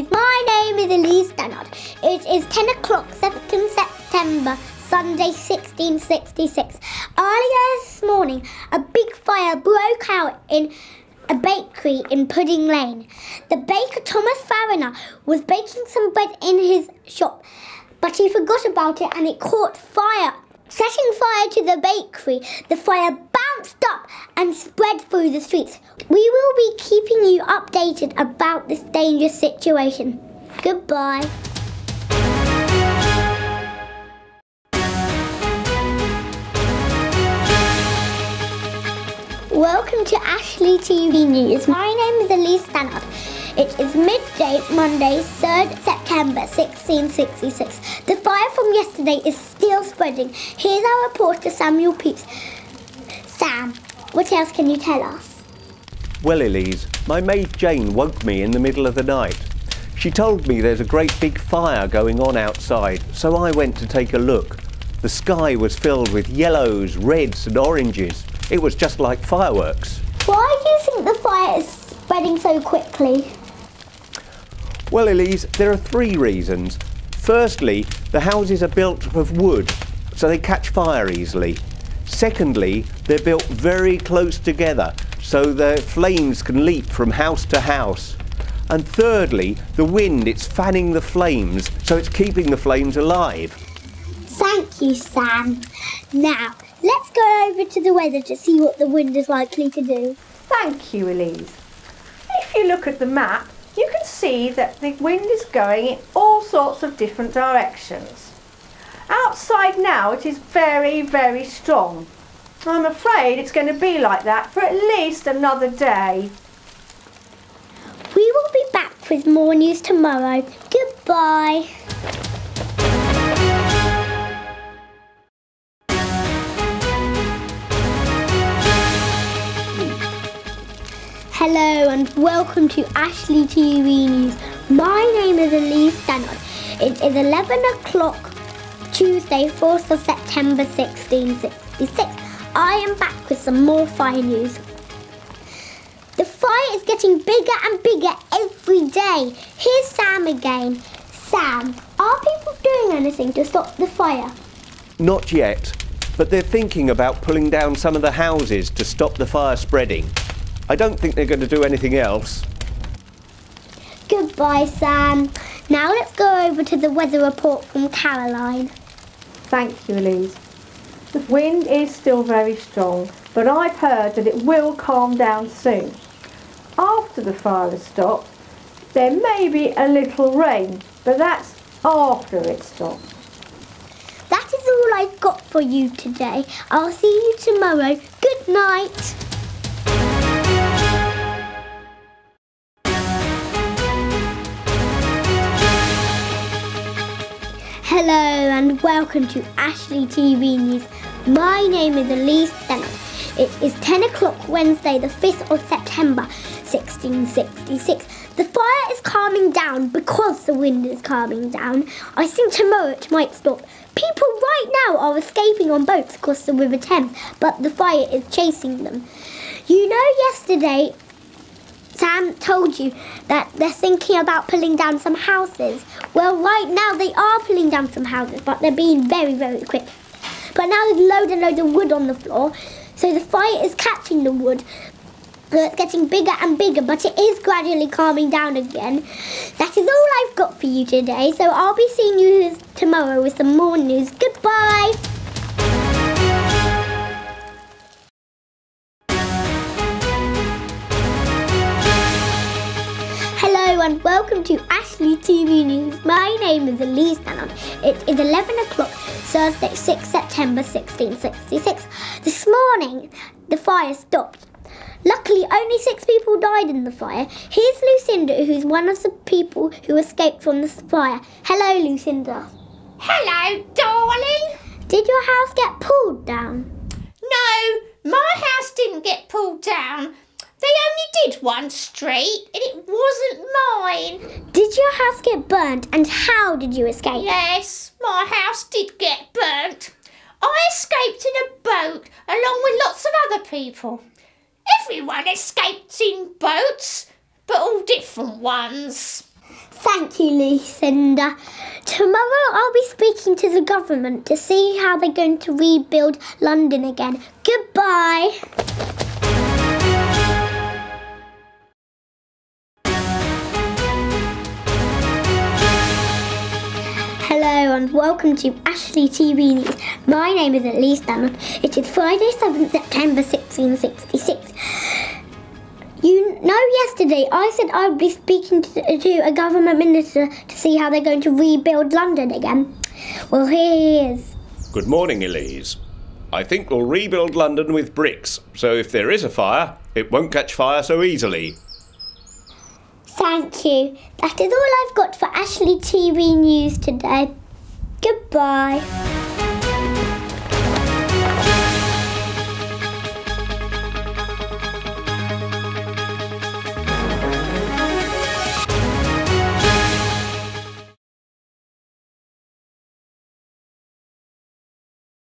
News. My name is Elise Stannard. It is 10 o'clock, 2nd September, Sunday 1666. Earlier this morning, a big fire broke out in a bakery in Pudding Lane. The baker, Thomas Fariner, was baking some bread in his shop, but he forgot about it and it caught fire. Setting fire to the bakery, the fire up and spread through the streets. We will be keeping you updated about this dangerous situation. Goodbye. Welcome to Ashley TV News. My name is Elise Stannard. It is midday, Monday, 3rd September 1666. The fire from yesterday is still spreading. Here's our reporter Samuel Pepys. Sam, what else can you tell us? Well, Elise, my maid Jane woke me in the middle of the night. She told me there's a great big fire going on outside, so I went to take a look. The sky was filled with yellows, reds, and oranges. It was just like fireworks. Why do you think the fire is spreading so quickly? Well, Elise, there are three reasons. Firstly, the houses are built of wood, so they catch fire easily. Secondly, they're built very close together, so the flames can leap from house to house. And thirdly, the wind, it's fanning the flames, so it's keeping the flames alive. Thank you, Sam. Now, let's go over to the weather to see what the wind is likely to do. Thank you, Elise. If you look at the map, you can see that the wind is going in all sorts of different directions. Outside now it is very, very strong. I'm afraid it's going to be like that for at least another day. We will be back with more news tomorrow. Goodbye. Hello and welcome to Ashley TV News. My name is Elise Stannard. It is 11 o'clock Tuesday, 4th of September 1666. I am back with some more fire news. The fire is getting bigger and bigger every day. Here's Sam again. Sam, are people doing anything to stop the fire? Not yet, but they're thinking about pulling down some of the houses to stop the fire spreading. I don't think they're going to do anything else. Goodbye, Sam. Now let's go over to the weather report from Caroline. Thank you, Elise. The wind is still very strong, but I've heard that it will calm down soon. After the fire has stopped, there may be a little rain, but that's after it stops. That is all I've got for you today. I'll see you tomorrow. Good night. Hello and welcome to Ashley TV News. My name is Elise Stannard. It is 10 o'clock Wednesday, the 5th of September, 1666. The fire is calming down because the wind is calming down. I think tomorrow it might stop. People right now are escaping on boats across the River Thames, but the fire is chasing them. You know, yesterday Sam told you that they're thinking about pulling down some houses. Well, right now they are pulling down some houses, but they're being very, very quick. But now there's loads and loads of wood on the floor, so the fire is catching the wood. So it's getting bigger and bigger, but it is gradually calming down again. That is all I've got for you today, so I'll be seeing you tomorrow with some more news. Goodbye! Hello and welcome to Ashley TV News. My name is Elise Stannard. It is 11 o'clock, Thursday, 6 September 1666. This morning, the fire stopped. Luckily, only six people died in the fire. Here's Lucinda, who's one of the people who escaped from the fire. Hello, Lucinda. Hello, darling. Did your house get pulled down? No, my house didn't get pulled down. They only did one street and it wasn't mine. Did your house get burnt and how did you escape? Yes, my house did get burnt. I escaped in a boat along with lots of other people. Everyone escaped in boats, but all different ones. Thank you, Lucinda. Tomorrow I'll be speaking to the government to see how they're going to rebuild London again. Goodbye. And welcome to Ashley TV News. My name is Elise Dunham. It is Friday, 7th September 1666. You know, yesterday I said I would be speaking to, to a government minister to see how they're going to rebuild London again. Well, here he is. Good morning, Elise. I think we'll rebuild London with bricks, so if there is a fire, it won't catch fire so easily. Thank you. That is all I've got for Ashley TV News today. Goodbye.